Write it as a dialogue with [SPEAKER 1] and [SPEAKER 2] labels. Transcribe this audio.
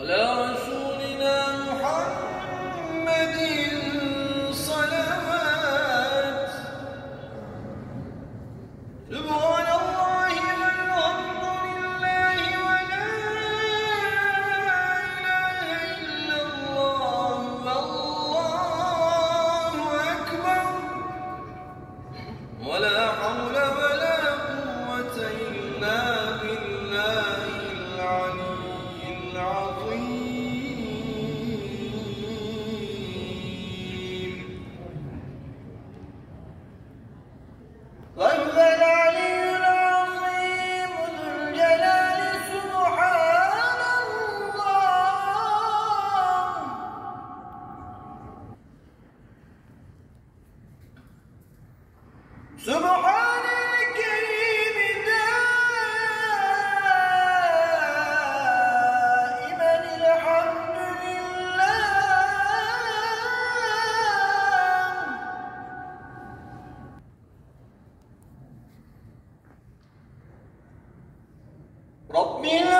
[SPEAKER 1] على سبحان الكريم دائما الحمد لله. رب العالمين.